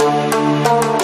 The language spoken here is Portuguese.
Música